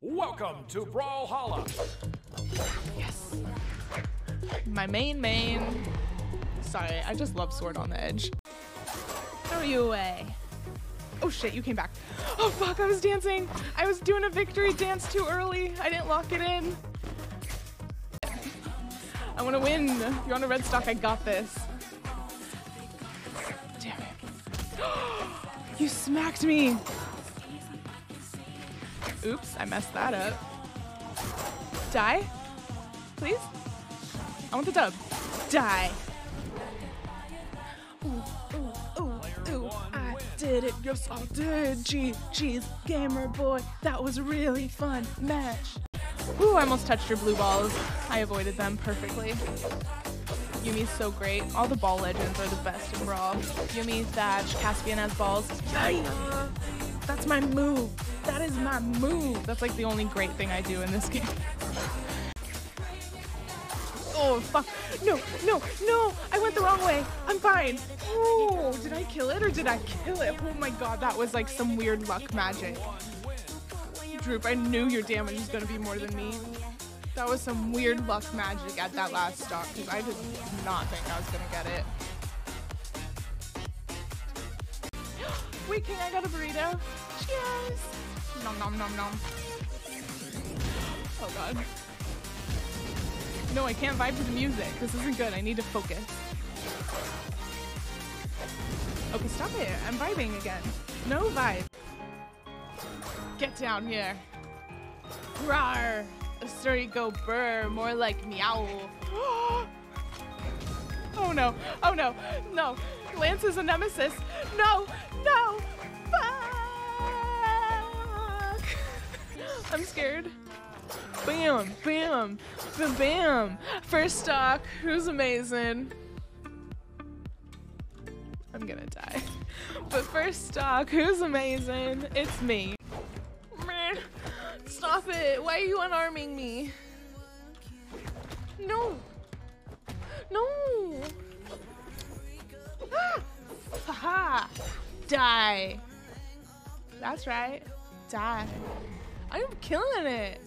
Welcome to Brawlhalla. Yes. My main main. Sorry, I just love Sword on the Edge. Throw you away. Oh shit, you came back. Oh fuck, I was dancing. I was doing a victory dance too early. I didn't lock it in. I want to win. You're on a red stock. I got this. Damn it. you smacked me. Oops, I messed that up. Die? Please? I want the dub. Die. Ooh, ooh, ooh, ooh, I did it. Yes, I did. Gee, geez, gamer boy. That was a really fun match. Ooh, I almost touched your blue balls. I avoided them perfectly. Yumi's so great. All the ball legends are the best in Brawl. Yumi, Thatch, Caspian has balls. That's my move. That is my move. That's like the only great thing I do in this game. Oh, fuck. No, no, no. I went the wrong way. I'm fine. Oh, did I kill it or did I kill it? Oh my god, that was like some weird luck magic. Droop, I knew your damage was going to be more than me. That was some weird luck magic at that last stock because I did not think I was going to get it. Wait, King, I got a burrito. Cheers. Nom nom nom nom. Oh god. No, I can't vibe to the music. This isn't good. I need to focus. Okay, stop it. I'm vibing again. No vibe. Get down here. Rawr. Sturdy go burr, more like meow. oh no. Oh no. No. Lance is a nemesis. No. I'm scared. Bam, bam, bam, bam. First stock, who's amazing? I'm gonna die. But first stock, who's amazing? It's me. Stop it. Why are you unarming me? No. No. Ah. Haha. Die. That's right. Die. I am killing it.